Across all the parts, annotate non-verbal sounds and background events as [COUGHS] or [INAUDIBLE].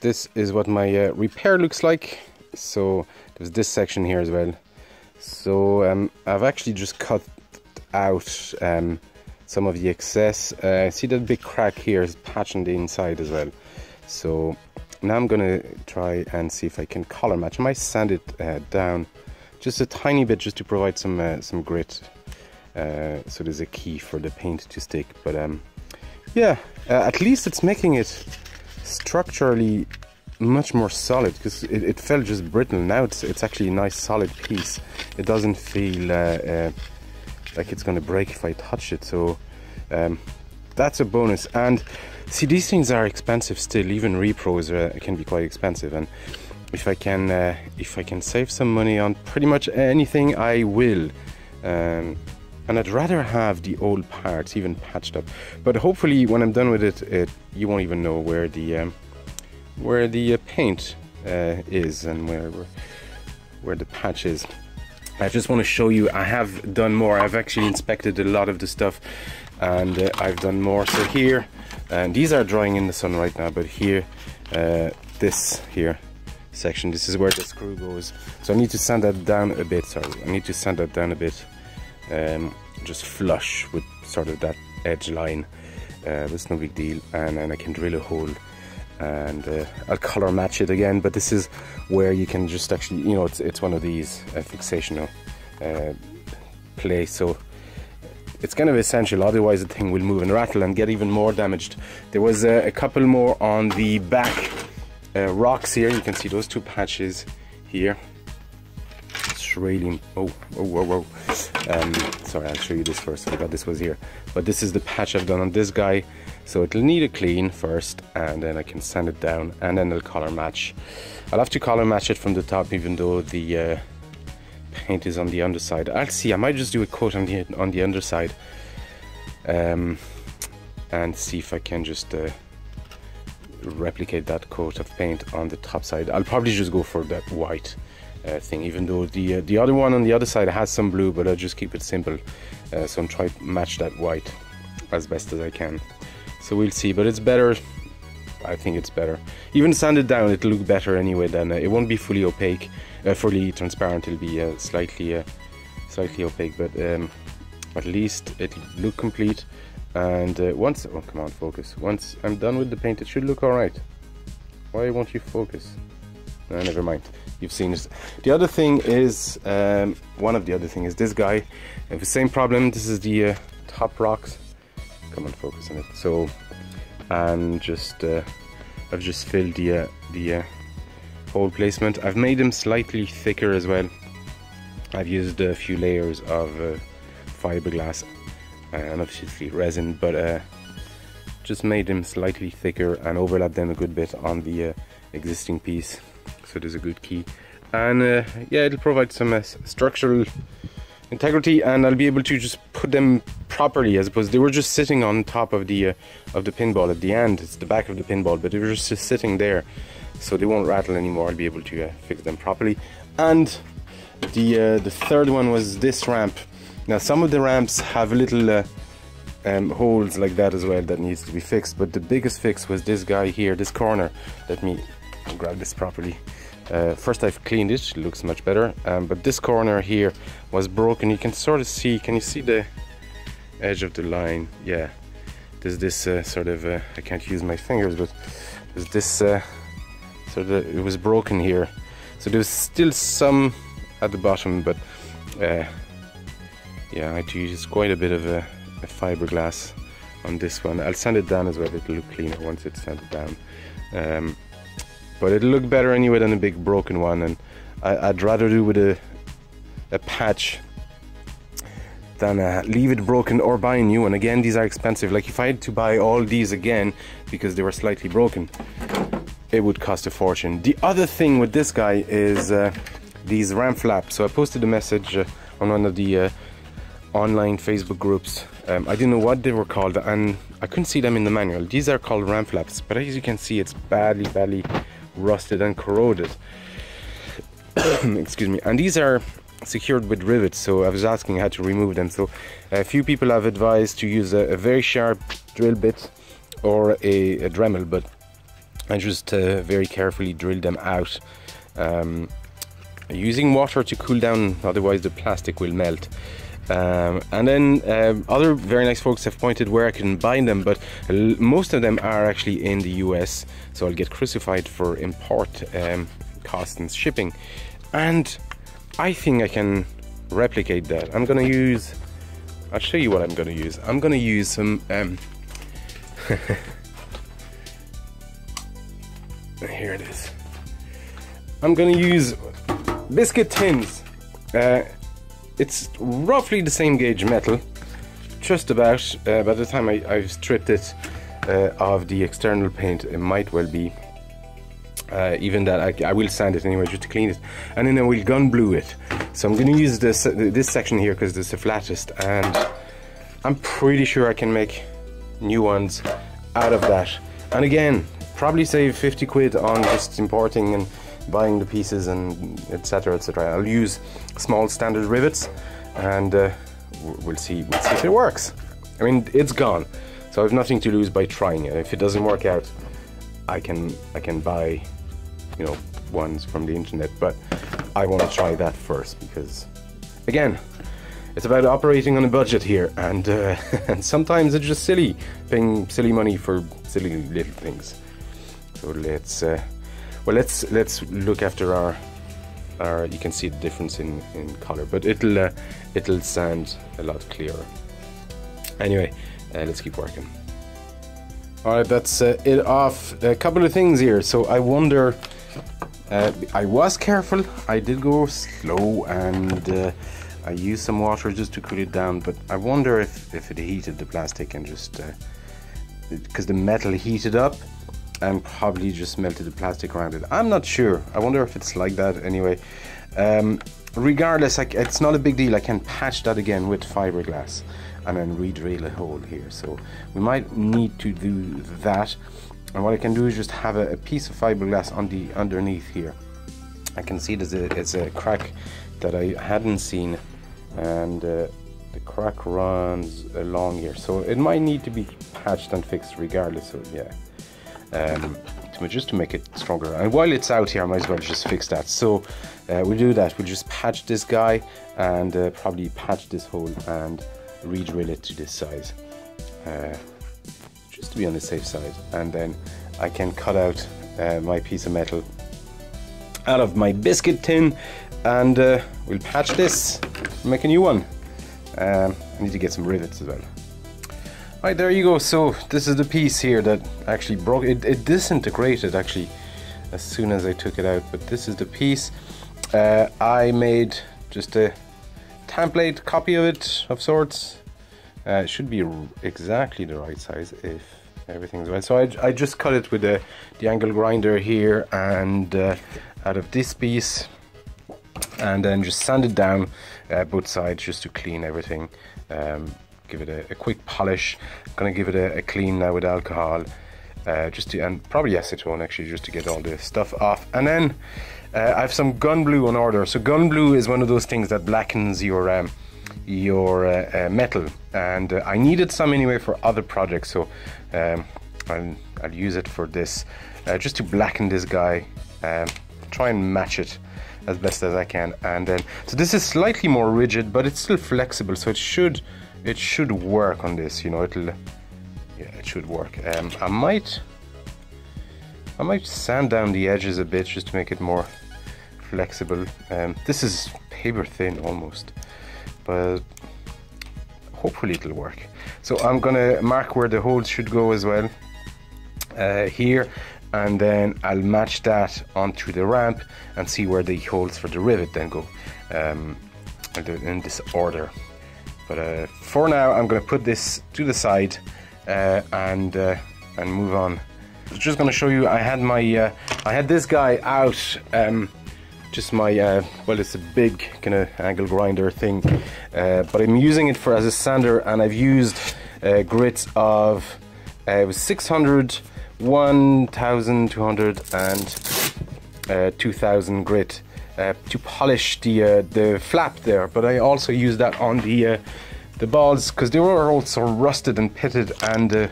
this is what my uh, repair looks like. So there's this section here as well. So um, I've actually just cut out um, some of the excess. Uh, see that big crack here is patch on the inside as well. So now I'm gonna try and see if I can color match. I might sand it uh, down just a tiny bit just to provide some uh, some grit. Uh, so there's a key for the paint to stick. But um, yeah, uh, at least it's making it structurally much more solid because it, it, felt just brittle. Now it's it's actually a nice solid piece. It doesn't feel uh, uh, like it's going to break if I touch it. So um, that's a bonus. And see, these things are expensive still. Even repros uh, can be quite expensive. And if I can uh, if I can save some money on pretty much anything, I will. Um, and I'd rather have the old parts even patched up. But hopefully, when I'm done with it, it you won't even know where the um, where the uh, paint uh, is and where, where the patch is. I just want to show you I have done more. I've actually inspected a lot of the stuff, and uh, I've done more. So here, and these are drying in the sun right now. But here, uh, this here section, this is where the screw goes. So I need to sand that down a bit. Sorry, I need to sand that down a bit um, just flush with sort of that edge line. Uh, it's no big deal, and then I can drill a hole and uh, I'll color match it again. But this is where you can just actually, you know, it's it's one of these uh, fixational uh, play. So it's kind of essential. Otherwise, the thing will move and rattle and get even more damaged. There was uh, a couple more on the back uh, rocks here. You can see those two patches here really oh oh whoa whoa um, sorry I'll show you this first. I forgot this was here. But this is the patch I've done on this guy. So it'll need a clean first and then I can sand it down and then it'll color match. I'll have to color match it from the top even though the uh, paint is on the underside. I'll see. I might just do a coat on the on the underside um, and see if I can just uh, replicate that coat of paint on the top side. I'll probably just go for that white uh, thing even though the uh, the other one on the other side has some blue but I'll just keep it simple uh, so I'm trying to match that white as best as I can. So we'll see but it's better. I think it's better. Even sanded down it'll look better anyway then uh, it won't be fully opaque uh, fully transparent. It'll be uh, slightly slightly opaque but um, at least it'll look complete. And once oh come on focus. Once I'm done with the paint it should look alright why won't you focus? No, never mind you've seen it. The other thing is, um, one of the other thing is this guy. The same problem. This is the uh, top rocks. Come on, focus on it. So, and just uh, I've just filled the uh, the uh, hole placement. I've made them slightly thicker as well. I've used a few layers of uh, fiberglass and obviously resin, but uh, just made them slightly thicker and overlap them a good bit on the existing piece so there's a good key. And uh, yeah it'll provide some uh, structural integrity and I'll be able to just put them properly as opposed they were just sitting on top of the uh, of the pinball at the end. It's the back of the pinball but they were just sitting there. So they won't rattle anymore. I'll be able to uh, fix them properly. And the uh, the third one was this ramp. Now some of the ramps have little uh, um, holes like that as well that needs to be fixed but the biggest fix was this guy here this corner. Let me grab this properly uh, first I've cleaned it, it looks much better. Um, but this corner here was broken. You can sort of see can you see the edge of the line? Yeah. There's this uh, sort of uh, I can't use my fingers but there's this uh, sort of it was broken here. So there's still some at the bottom but uh, yeah I had to use quite a bit of a, a fiberglass on this one. I'll sand it down as well. It'll look cleaner once it's sanded down. Um, but it'll look better anyway than a big broken one and I, would rather do with a, a patch than uh, leave it broken or buy a new one. Again these are expensive. Like if I had to buy all these again because they were slightly broken it would cost a fortune. The other thing with this guy is uh, these ramp flaps. So I posted a message uh, on one of the uh, online Facebook groups. Um, I didn't know what they were called and I couldn't see them in the manual. These are called ramp flaps but as you can see it's badly badly rusted and corroded. [COUGHS] Excuse me. And these are secured with rivets, so I was asking how to remove them. So a few people have advised to use a, a very sharp drill bit or a, a Dremel, but I just uh, very carefully drilled them out um, using water to cool down otherwise the plastic will melt um, and then um, other very nice folks have pointed where I can buy them, but most of them are actually in the US, so I'll get crucified for import um, cost and shipping. And I think I can replicate that. I'm gonna use, I'll show you what I'm gonna use. I'm gonna use some, um, [LAUGHS] here it is. I'm gonna use biscuit tins. Uh, it's roughly the same gauge metal, just about. Uh, by the time I, have stripped it uh, of the external paint, it might well be. Uh, even that I, I, will sand it anyway just to clean it and then I will gun blue it so I'm going to use this this section here because it's the flattest and I'm pretty sure I can make new ones out of that and again probably save 50 quid on just importing and buying the pieces and etc etc I'll use small standard rivets and uh, we'll see we'll see if it works. I mean it's gone. So I've nothing to lose by trying it. If it doesn't work out I can I can buy you know ones from the internet. But I want to try that first because again it's about operating on a budget here and uh, [LAUGHS] and sometimes it's just silly paying silly money for silly little things. So let's uh, well, let's let's look after our our. You can see the difference in in color, but it'll uh, it'll sand a lot clearer. Anyway, uh, let's keep working. All right, that's uh, it off. A couple of things here. So I wonder. Uh, I was careful. I did go slow and. Uh, I used some water just to cool it down, but I wonder if, if it heated the plastic and just because uh, the metal heated up and probably just melted the plastic around it. I'm not sure. I wonder if it's like that anyway. Um, regardless, like, it's not a big deal. I can patch that again with fiberglass and then re-drill a hole here. So we might need to do that. And what I can do is just have a, a piece of fiberglass on the underneath here. I can see there's a, it's a crack that I hadn't seen and uh, the crack runs along here so it might need to be patched and fixed regardless so yeah um, to, just to make it stronger. And while it's out here, I might as well just fix that. So uh, we'll do that. We'll just patch this guy and uh, probably patch this hole and re-drill it to this size. Uh, just to be on the safe side. And then I can cut out uh, my piece of metal out of my biscuit tin and uh, we'll patch this make a new one. Um, I need to get some rivets as well. Right, there you go. So this is the piece here that actually broke. It, it disintegrated actually as soon as I took it out. But this is the piece. Uh, I made just a template copy of it of sorts. Uh, it should be exactly the right size if everything's right. So I, I just cut it with the, the angle grinder here and uh, out of this piece and then just sand it down uh, both sides just to clean everything. Um, give it a, a quick polish. I'm gonna give it a, a clean now with alcohol, uh, just to, and probably acetone actually, just to get all the stuff off. And then uh, I have some gun blue on order. So gun blue is one of those things that blackens your um, your uh, uh metal, and uh, I needed some anyway for other projects. So um, I'll, I'll, use it for this, uh, just to blacken this guy. Um, try and match it as best as I can and then so this is slightly more rigid but it's still flexible so it should it should work on this you know it'll yeah it should work. Um, I might I might sand down the edges a bit just to make it more flexible. Um, this is paper thin almost but hopefully it'll work. So I'm gonna mark where the holes should go as well uh, here and then I'll match that onto the ramp and see where the holes for the rivet then go. Um, in this order but uh, for now, I'm going to put this to the side uh, and uh, and move on. I was just going to show you. I had my uh, I had this guy out. Um, just my uh, well, it's a big kind of angle grinder thing, uh, but I'm using it for as a sander, and I've used grits of it was 600, 1,200, and 2,000 grit uh, to polish the uh, the flap there, but I also used that on the uh, the balls because they were also rusted and pitted and uh,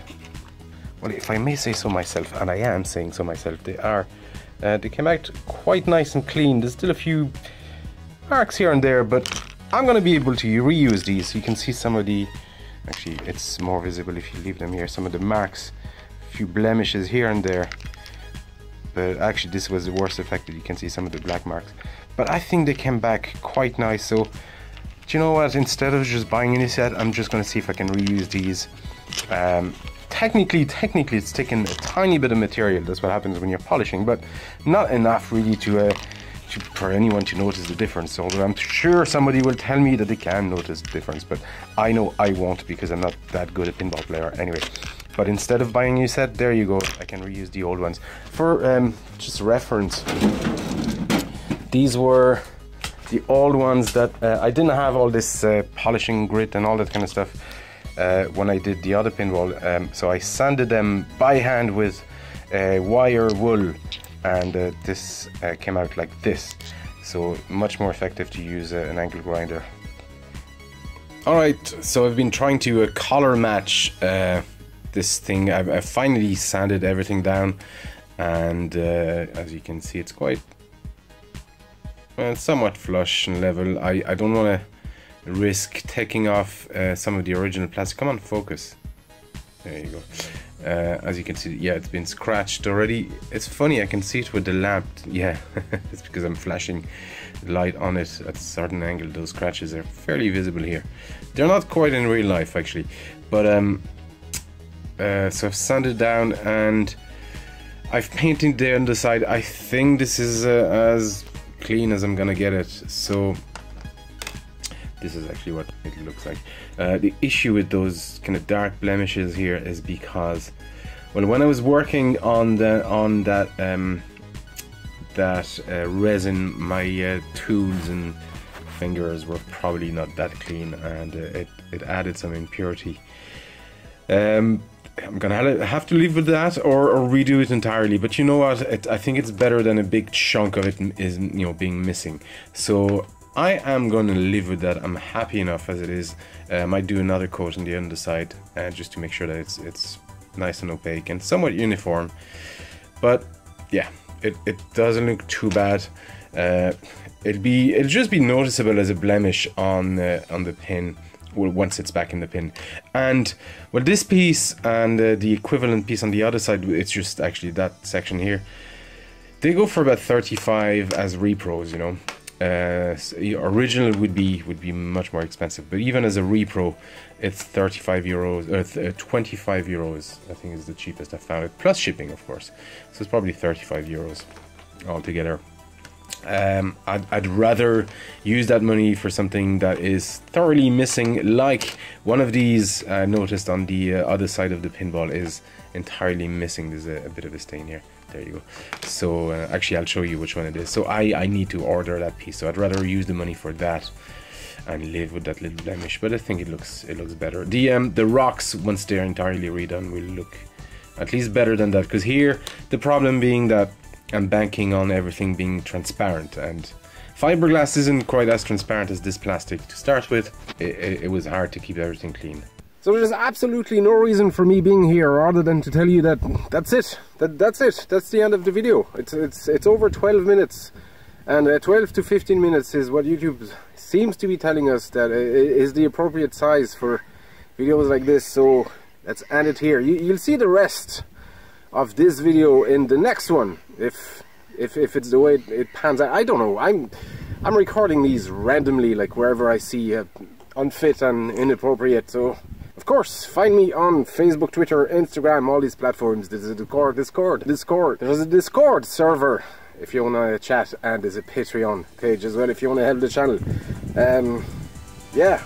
well, if I may say so myself, and I am saying so myself, they are. Uh, they came out quite nice and clean. There's still a few marks here and there, but I'm to be able to reuse these. You can see some of the, actually it's more visible if you leave them here, some of the marks, a few blemishes here and there. But actually this was the worst affected, you can see some of the black marks. But I think they came back quite nice, so do you know what, instead of just buying any set, I'm just going to see if I can reuse these. Um, technically, technically it's taken a tiny bit of material, that's what happens when you're polishing, but not enough really to, uh, to for anyone to notice the difference. Although I'm sure somebody will tell me that they can notice the difference, but I know I won't because I'm not that good a pinball player anyway. But instead of buying a new set, there you go, I can reuse the old ones. For um, just reference, these were the old ones that uh, I didn't have all this uh, polishing grit and all that kind of stuff uh, when I did the other pinball. Um, so I sanded them by hand with uh, wire wool, and uh, this uh, came out like this. So much more effective to use an angle grinder. Alright, so I've been trying to color match this thing. I've, I've, finally sanded everything down, and as you can see, it's quite well, somewhat flush and level. I, I don't want to risk taking off uh, some of the original plastic. Come on, focus. There you go. Uh, as you can see, yeah, it's been scratched already. It's funny, I can see it with the lamp. Yeah, [LAUGHS] it's because I'm flashing light on it at a certain angle. Those scratches are fairly visible here. They're not quite in real life, actually. But, um, uh, so I've sanded down and I've painted the side. I think this is uh, as clean as I'm gonna get it. So this is actually what it looks like. Uh, the issue with those kind of dark blemishes here is because, well, when I was working on the on that um, that uh, resin, my uh, tools and fingers were probably not that clean, and uh, it it added some impurity. Um, I'm gonna have to live with that or, or redo it entirely. But you know what? It, I think it's better than a big chunk of it is you know being missing. So I am gonna live with that. I'm happy enough as it is. Uh, I might do another coat on the underside uh, just to make sure that it's it's nice and opaque and somewhat uniform. But yeah, it, it doesn't look too bad. Uh, it'll be it'll just be noticeable as a blemish on uh, on the pin once it's back in the pin. And well, this piece and uh, the equivalent piece on the other side, it's just actually that section here. They go for about 35 as repros, you know. Uh, so original would be would be much more expensive, but even as a repro, it's 35 euros, uh, uh, 25 euros. I think is the cheapest I found it, plus shipping, of course. So it's probably 35 euros altogether. Um, I'd, I'd, rather use that money for something that is thoroughly missing, like one of these uh, noticed on the uh, other side of the pinball is entirely missing. There's a, a bit of a stain here. There you go. So uh, actually, I'll show you which one it is. So I, I need to order that piece. So I'd rather use the money for that and live with that little blemish. But I think it looks it looks better. The um, the rocks once they're entirely redone will look at least better than that. Because here the problem being that I'm banking on everything being transparent and fiberglass isn't quite as transparent as this plastic to start with. It, it, it, was hard to keep everything clean. So there's absolutely no reason for me being here other than to tell you that that's it. That that's it. That's the end of the video. It's it's it's over 12 minutes and uh, 12 to 15 minutes is what YouTube seems to be telling us that uh, is the appropriate size for videos like this. So let's end it here. You, you'll see the rest of this video in the next one if if, if it's the way it, pans out. I don't know. I'm I'm recording these randomly like wherever I see uh, unfit and inappropriate so of course find me on Facebook Twitter Instagram all these platforms. There's a Discord Discord Discord. There's a Discord server if you want to chat and there's a Patreon page as well if you want to help the channel. Um yeah